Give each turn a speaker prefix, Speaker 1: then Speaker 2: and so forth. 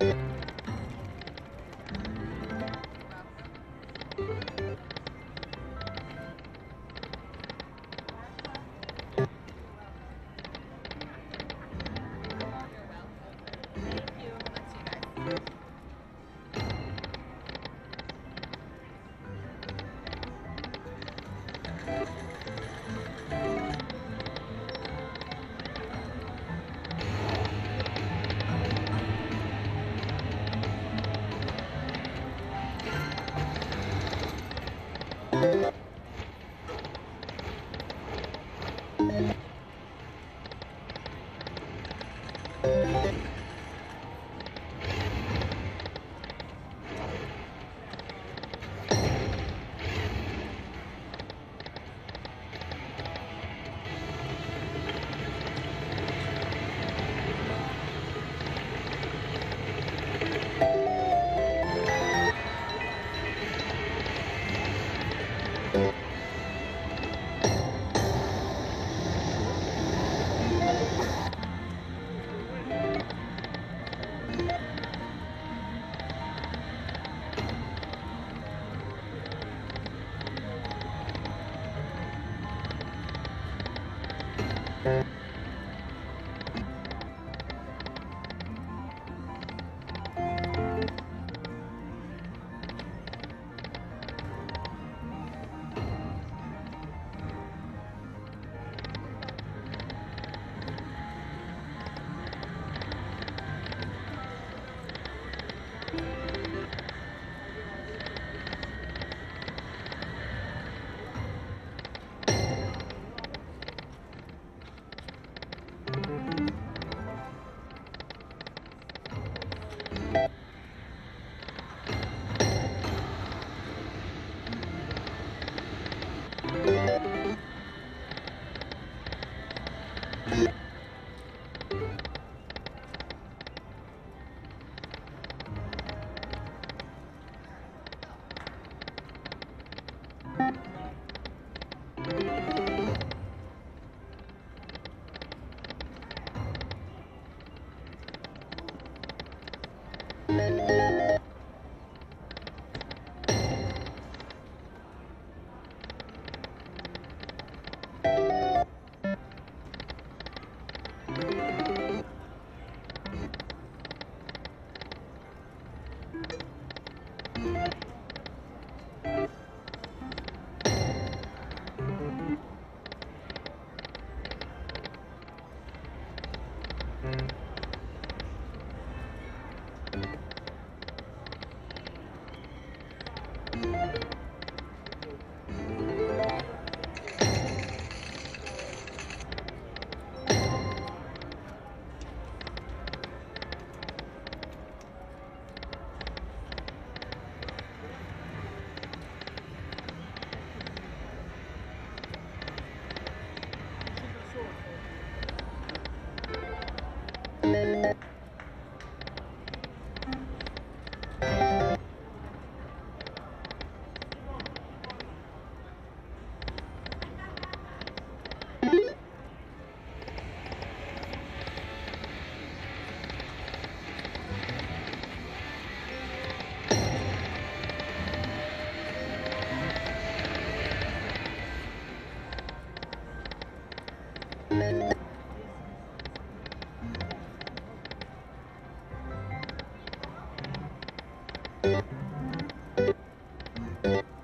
Speaker 1: you Thank you. Thank you. Thank you